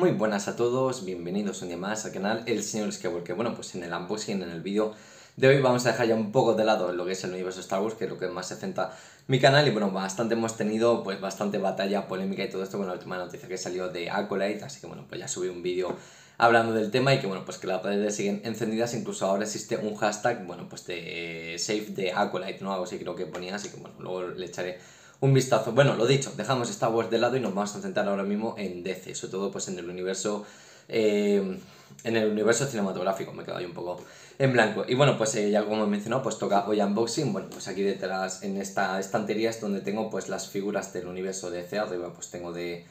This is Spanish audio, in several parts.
Muy buenas a todos, bienvenidos un día más al canal El Señor Skywalker. Bueno, pues en el unboxing, en el vídeo de hoy vamos a dejar ya un poco de lado lo que es el universo Star Wars, que es lo que más se centra mi canal. Y bueno, bastante hemos tenido pues bastante batalla, polémica y todo esto con la última noticia que salió de Acolyte. Así que bueno, pues ya subí un vídeo hablando del tema y que bueno, pues que las redes siguen encendidas. Incluso ahora existe un hashtag, bueno, pues de Save de Acolyte, ¿no? Algo así creo que ponía, así que bueno, luego le echaré un vistazo. Bueno, lo dicho, dejamos Star Wars de lado y nos vamos a centrar ahora mismo en DC, sobre todo pues en el universo eh, en el universo cinematográfico, me quedo ahí un poco en blanco. Y bueno, pues eh, ya como he mencionado, pues toca hoy unboxing, bueno, pues aquí detrás en esta estantería es donde tengo pues las figuras del universo DC, arriba pues tengo de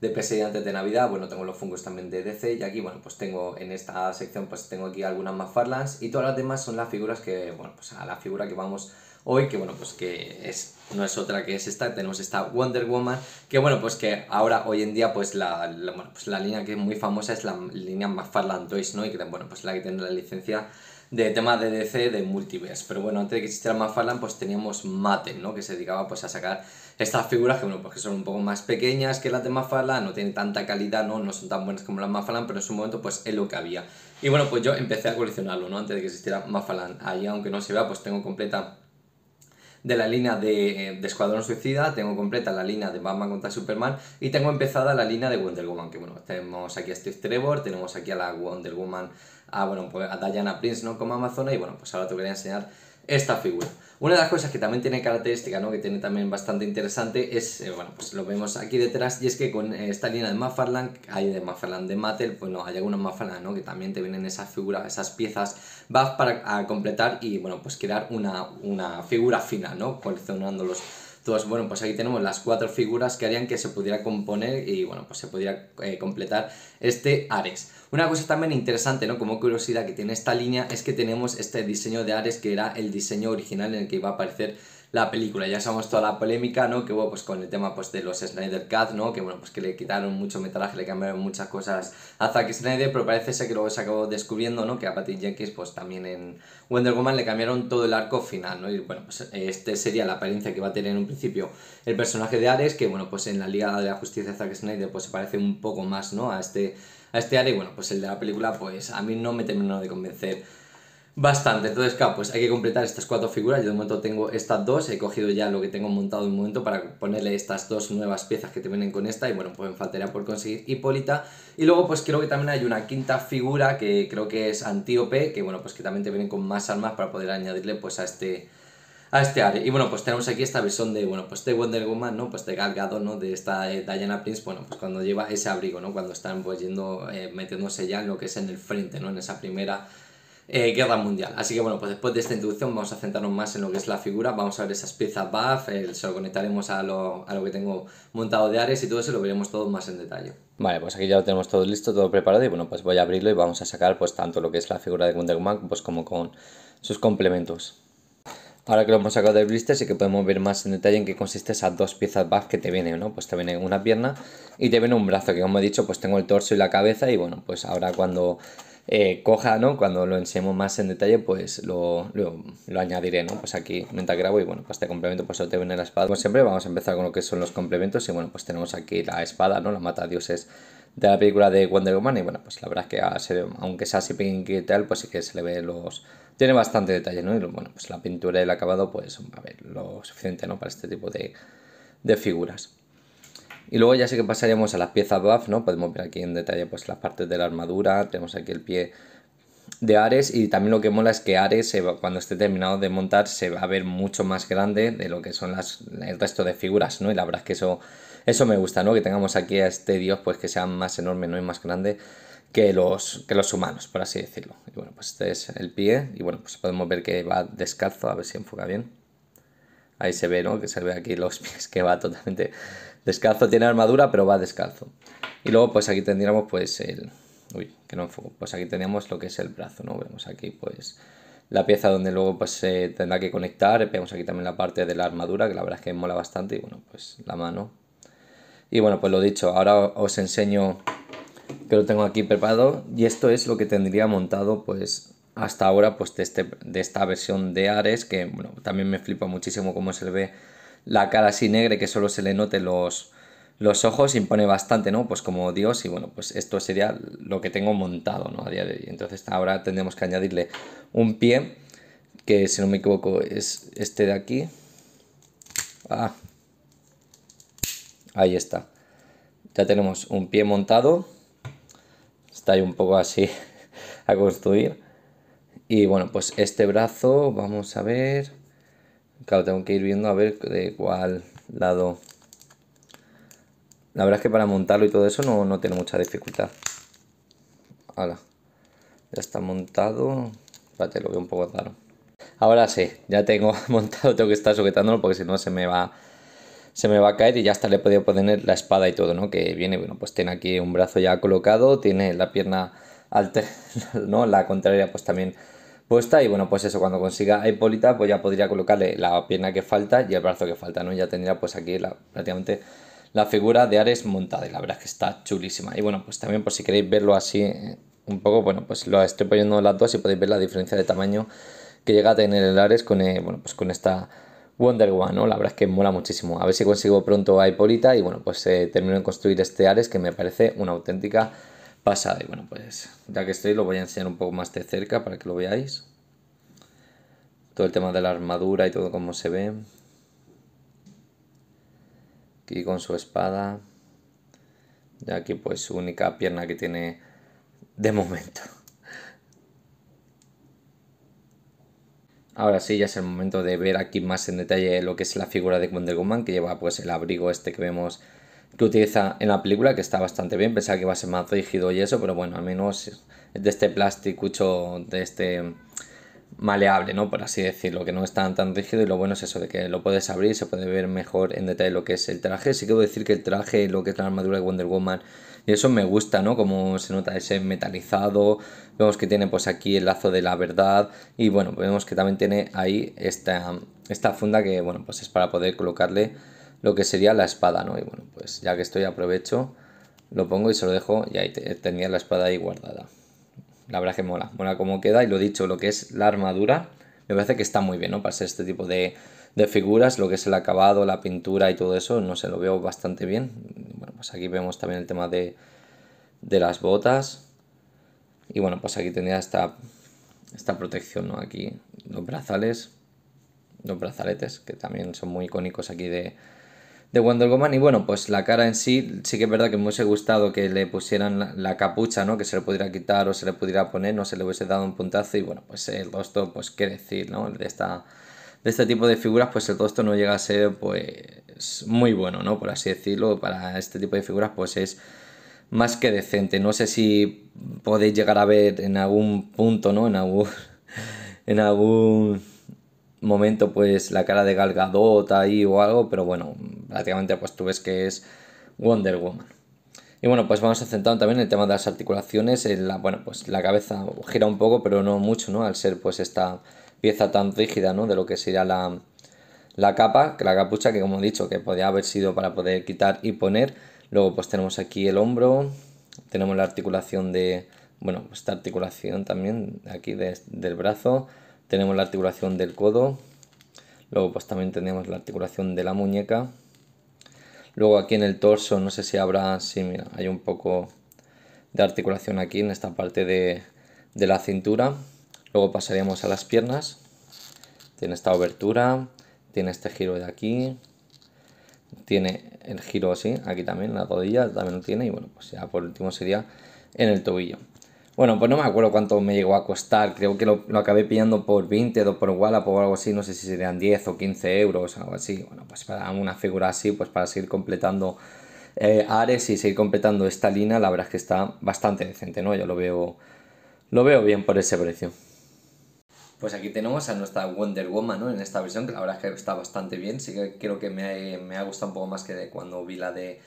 de antes de Navidad, bueno, tengo los fungos también de DC y aquí, bueno, pues tengo en esta sección, pues tengo aquí algunas más Farlands y todas las demás son las figuras que, bueno, pues a la figura que vamos hoy, que bueno, pues que es, no es otra que es esta, tenemos esta Wonder Woman, que bueno, pues que ahora, hoy en día, pues la, bueno, pues la línea que es muy famosa es la línea McFarlane Toys, ¿no? Y que, bueno, pues la que tiene la licencia de tema de DC de Multiverse. Pero bueno, antes de que existiera McFarlane, pues teníamos Mattel, ¿no? Que se dedicaba pues a sacar estas figuras que, bueno, pues que son un poco más pequeñas que las de McFarlane, no tienen tanta calidad, ¿no? No son tan buenas como las McFarlane, pero en su momento pues es lo que había. Y bueno, pues yo empecé a coleccionarlo, ¿no? Antes de que existiera McFarlane. Ahí, aunque no se vea, pues tengo completa de la línea de, de, Escuadrón Suicida, tengo completa la línea de Batman contra Superman y tengo empezada la línea de Wonder Woman, que bueno, tenemos aquí a Steve Trevor, tenemos aquí a la Wonder Woman, a, bueno, pues a Diana Prince, ¿no? Como Amazona y bueno, pues ahora te voy a enseñar esta figura. Una de las cosas que también tiene característica, ¿no? que tiene también bastante interesante, es, eh, bueno, pues lo vemos aquí detrás, y es que con esta línea de McFarlane, hay de McFarlane de Mattel, pues no, hay algunos McFarlane, ¿no? que también te vienen esas figuras, esas piezas buff para completar y, bueno, pues crear una, una figura final, ¿no? Coleccionándolos entonces, bueno, pues aquí tenemos las cuatro figuras que harían que se pudiera componer y, bueno, pues se pudiera eh, completar este Ares. Una cosa también interesante, ¿no? Como curiosidad que tiene esta línea es que tenemos este diseño de Ares que era el diseño original en el que iba a aparecer la película. Ya sabemos toda la polémica, ¿no? Que hubo pues con el tema pues de los Snyder Cut, ¿no? Que bueno, pues que le quitaron mucho metraje, le cambiaron muchas cosas a Zack Snyder, pero parece ser que luego se acabó descubriendo, ¿no? Que a Patty Jenkins pues también en Wonder Woman le cambiaron todo el arco final, ¿no? Y bueno, pues este sería la apariencia que va a tener en un principio el personaje de Ares, que bueno, pues en la Liga de la Justicia de Zack Snyder pues se parece un poco más, ¿no? A este, a este Ares, y bueno, pues el de la película pues a mí no me terminó de convencer bastante. Entonces, claro, pues hay que completar estas cuatro figuras. Yo de momento tengo estas dos, he cogido ya lo que tengo montado un momento para ponerle estas dos nuevas piezas que te vienen con esta. Y bueno, pues me faltaría por conseguir Hipólita. Y luego, pues creo que también hay una quinta figura que creo que es Antíope, que bueno, pues que también te vienen con más armas para poder añadirle pues a este a este área. Y bueno, pues tenemos aquí esta versión de, bueno, pues de Wonder Woman, ¿no? Pues de Galgado, ¿no? De esta eh, Diana Prince, bueno, pues cuando lleva ese abrigo, ¿no? Cuando están pues yendo, eh, metiéndose ya en lo que es en el frente, ¿no? En esa primera eh, guerra mundial. Así que bueno, pues después de esta introducción vamos a centrarnos más en lo que es la figura, vamos a ver esas piezas buff, se lo conectaremos a lo, a lo, que tengo montado de Ares y todo eso lo veremos todo más en detalle. Vale, pues aquí ya lo tenemos todo listo, todo preparado y bueno, pues voy a abrirlo y vamos a sacar pues tanto lo que es la figura de Wonder pues como con sus complementos. Ahora que lo hemos sacado del blister sí que podemos ver más en detalle en qué consiste esas dos piezas buff que te vienen, ¿no? Pues te viene una pierna y te viene un brazo, que como he dicho, pues tengo el torso y la cabeza y bueno, pues ahora cuando eh, coja, ¿no? Cuando lo enseñemos más en detalle, pues lo, lo, añadiré, ¿no? Pues aquí mientras grabo y bueno, pues este complemento pues te viene la espada. Como siempre, vamos a empezar con lo que son los complementos y bueno, pues tenemos aquí la espada, ¿no? La mata dioses de la película de Wonder Woman y bueno, pues la verdad es que aunque sea así y tal, pues sí que se le ve los... Tiene bastante detalle, ¿no? Y bueno, pues la pintura y el acabado, pues a ver, lo suficiente, ¿no? Para este tipo de, de figuras. Y luego ya sí que pasaríamos a las piezas buff, ¿no? Podemos ver aquí en detalle pues las partes de la armadura, tenemos aquí el pie de Ares y también lo que mola es que Ares cuando esté terminado de montar se va a ver mucho más grande de lo que son las, el resto de figuras, ¿no? Y la verdad es que eso, eso me gusta, ¿no? Que tengamos aquí a este dios pues que sea más enorme, ¿no? Y más grande que los, que los humanos, por así decirlo. Y bueno, pues este es el pie y bueno, pues podemos ver que va descalzo, a ver si enfoca bien. Ahí se ve, ¿no? Que se ve aquí los pies que va totalmente Descalzo tiene armadura, pero va descalzo. Y luego, pues aquí tendríamos, pues, el... Uy, que no enfoco. Pues aquí teníamos lo que es el brazo, ¿no? Vemos aquí, pues, la pieza donde luego, pues, se tendrá que conectar. Vemos aquí también la parte de la armadura, que la verdad es que mola bastante. Y bueno, pues, la mano. Y bueno, pues lo dicho, ahora os enseño que lo tengo aquí preparado. Y esto es lo que tendría montado, pues, hasta ahora, pues, de, este, de esta versión de Ares, que, bueno, también me flipa muchísimo cómo se ve la cara así negra que solo se le note los, los ojos impone bastante, ¿no? Pues como Dios y bueno, pues esto sería lo que tengo montado, ¿no? A día de hoy. Entonces ahora tendremos que añadirle un pie, que si no me equivoco es este de aquí. Ah, ahí está. Ya tenemos un pie montado. Está ahí un poco así a construir. Y bueno, pues este brazo, vamos a ver. Claro, tengo que ir viendo a ver de cuál lado la verdad es que para montarlo y todo eso no, tiene mucha dificultad. Ahora, ya está montado. Espérate, lo veo un poco raro. Ahora sí, ya tengo montado, tengo que estar sujetándolo porque si no se me va se me va a caer y ya hasta le he podido poner la espada y todo, ¿no? Que viene, bueno, pues tiene aquí un brazo ya colocado, tiene la pierna alta, ¿no? La contraria pues también puesta y bueno, pues eso, cuando consiga a Hipólita pues ya podría colocarle la pierna que falta y el brazo que falta, ¿no? Ya tendría pues aquí prácticamente la figura de Ares montada y la verdad es que está chulísima. Y bueno, pues también por si queréis verlo así eh, un poco, bueno, pues lo estoy poniendo en las dos y podéis ver la diferencia de tamaño que llega a tener el Ares con, eh, bueno, pues con esta Wonder Woman, ¿no? La verdad es que mola muchísimo. A ver si consigo pronto a Hipólita y bueno, pues eh, termino de construir este Ares que me parece una auténtica pasada. Y bueno, pues ya que estoy lo voy a enseñar un poco más de cerca para que lo veáis. Todo el tema de la armadura y todo cómo se ve. Aquí con su espada. Y aquí pues su única pierna que tiene de momento. Ahora sí, ya es el momento de ver aquí más en detalle lo que es la figura de Wonder Woman, que lleva pues el abrigo este que vemos que utiliza en la película, que está bastante bien, pensaba que iba a ser más rígido y eso, pero bueno, al menos es de este plástico de este maleable, ¿no? Por así decirlo, que no es tan, rígido y lo bueno es eso, de que lo puedes abrir, se puede ver mejor en detalle lo que es el traje. Sí que decir que el traje, lo que es la armadura de Wonder Woman, y eso me gusta, ¿no? Como se nota ese metalizado, vemos que tiene pues aquí el lazo de la verdad y bueno, vemos que también tiene ahí esta, esta funda que, bueno, pues es para poder colocarle lo que sería la espada, ¿no? Y bueno, pues ya que estoy aprovecho, lo pongo y se lo dejo y ahí tenía la espada ahí guardada. La verdad que mola, mola cómo queda y lo dicho, lo que es la armadura, me parece que está muy bien, ¿no? Para ser este tipo de, figuras, lo que es el acabado, la pintura y todo eso, no sé, lo veo bastante bien. Bueno, pues aquí vemos también el tema de, de las botas. Y bueno, pues aquí tendría esta, esta protección, ¿no? Aquí los brazales, los brazaletes, que también son muy icónicos aquí de, de Wonder Woman. Y bueno, pues la cara en sí, sí que es verdad que me hubiese gustado que le pusieran la, capucha, ¿no? Que se le pudiera quitar o se le pudiera poner, no se le hubiese dado un puntazo. Y bueno, pues el rostro, pues qué decir, ¿no? De esta. De este tipo de figuras, pues el rostro no llega a ser, pues, muy bueno, ¿no? Por así decirlo, para este tipo de figuras, pues es más que decente. No sé si podéis llegar a ver en algún punto, ¿no? En algún, en algún momento pues la cara de Gal Gadot ahí o algo, pero bueno, prácticamente pues tú ves que es Wonder Woman. Y bueno, pues vamos a centrar también en el tema de las articulaciones. La, bueno, pues la cabeza gira un poco, pero no mucho, ¿no? Al ser pues esta pieza tan rígida, ¿no? De lo que sería la, la capa, la capucha, que como he dicho, que podía haber sido para poder quitar y poner. Luego pues tenemos aquí el hombro, tenemos la articulación de, bueno, esta articulación también aquí del brazo, tenemos la articulación del codo, luego pues también tenemos la articulación de la muñeca, luego aquí en el torso no sé si habrá, sí mira, hay un poco de articulación aquí en esta parte de, de la cintura, luego pasaríamos a las piernas, tiene esta abertura, tiene este giro de aquí, tiene el giro así, aquí también, la rodilla también lo tiene y bueno, pues ya por último sería en el tobillo. Bueno, pues no me acuerdo cuánto me llegó a costar. Creo que lo, acabé pillando por 20 o por Wallapop o algo así. No sé si serían 10 o 15 euros, algo así. Bueno, pues para una figura así, pues para seguir completando eh, Ares y seguir completando esta línea, la verdad es que está bastante decente, ¿no? Yo lo veo, lo veo bien por ese precio. Pues aquí tenemos a nuestra Wonder Woman, ¿no? En esta versión, que la verdad es que está bastante bien. Sí que creo que me, me ha gustado un poco más que de cuando vi la de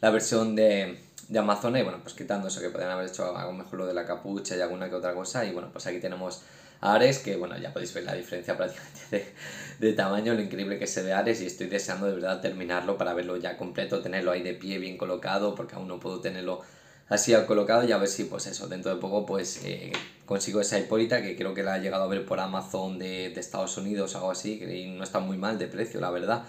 la versión de de Amazon y bueno, pues quitando eso que podrían haber hecho algo mejor lo de la capucha y alguna que otra cosa y bueno, pues aquí tenemos Ares que bueno, ya podéis ver la diferencia prácticamente de, tamaño, lo increíble que se ve Ares y estoy deseando de verdad terminarlo para verlo ya completo, tenerlo ahí de pie bien colocado porque aún no puedo tenerlo así al colocado y a ver si pues eso, dentro de poco pues eh, consigo esa hipólita que creo que la he llegado a ver por Amazon de, de Estados Unidos o algo así y no está muy mal de precio la verdad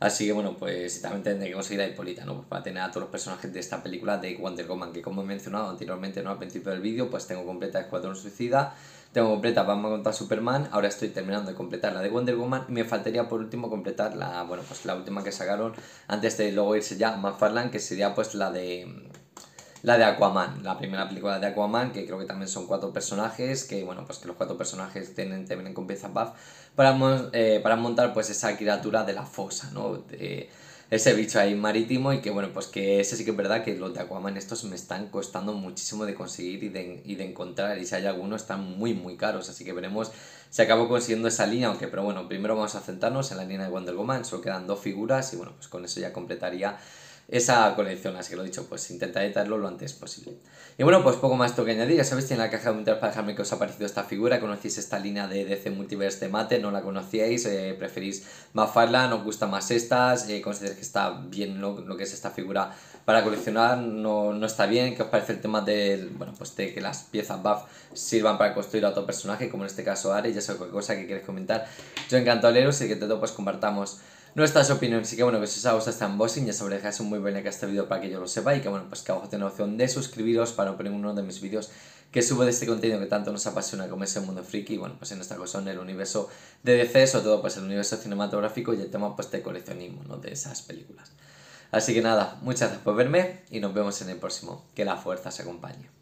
Así que bueno, pues también tendré que conseguir a Hipólita, ¿no? Pues para tener a todos los personajes de esta película de Wonder Woman, que como he mencionado anteriormente, ¿no? Al principio del vídeo, pues tengo completa Escuadrón Suicida, tengo completa Batman contra Superman, ahora estoy terminando de completar la de Wonder Woman y me faltaría por último completar la, bueno, pues la última que sacaron antes de luego irse ya a McFarlane, que sería pues la de la de Aquaman, la primera película de Aquaman, que creo que también son cuatro personajes, que bueno, pues que los cuatro personajes tienen, te vienen con piezas buff para, eh, para montar pues esa criatura de la fosa, ¿no? De, ese bicho ahí marítimo y que bueno, pues que ese sí que es verdad que los de Aquaman estos me están costando muchísimo de conseguir y de, y de encontrar y si hay algunos están muy muy caros, así que veremos si acabo consiguiendo esa línea, aunque pero bueno, primero vamos a centrarnos en la línea de Wonder Woman, solo quedan dos figuras y bueno, pues con eso ya completaría esa colección, así que lo dicho, pues intentaré traerlo lo antes posible. Y bueno, pues poco más tengo que añadir, ya sabéis, en la caja de comentarios para dejarme que os ha parecido esta figura, conocéis esta línea de DC Multiverse de Mate, no la conocíais, eh, preferís McFarlane, os gusta más estas, eh, consideráis que está bien lo, lo, que es esta figura para coleccionar, no, no está bien, ¿qué os parece el tema de, bueno, pues de que las piezas buff sirvan para construir a otro personaje, como en este caso Ares, ya sé cualquier cosa que queréis comentar, yo encantado leeros y que todo pues compartamos nuestras opiniones. Así que bueno, que si os ha gustado este unboxing, ya sabréis es un muy buen like a este vídeo para que yo lo sepa y que bueno, pues que abajo tenéis la opción de suscribiros para no perder uno de mis vídeos que subo de este contenido que tanto nos apasiona como es el mundo friki bueno, pues en esta en el universo de DC, sobre todo pues el universo cinematográfico y el tema pues de coleccionismo, ¿no? De esas películas. Así que nada, muchas gracias por verme y nos vemos en el próximo. Que la fuerza se acompañe.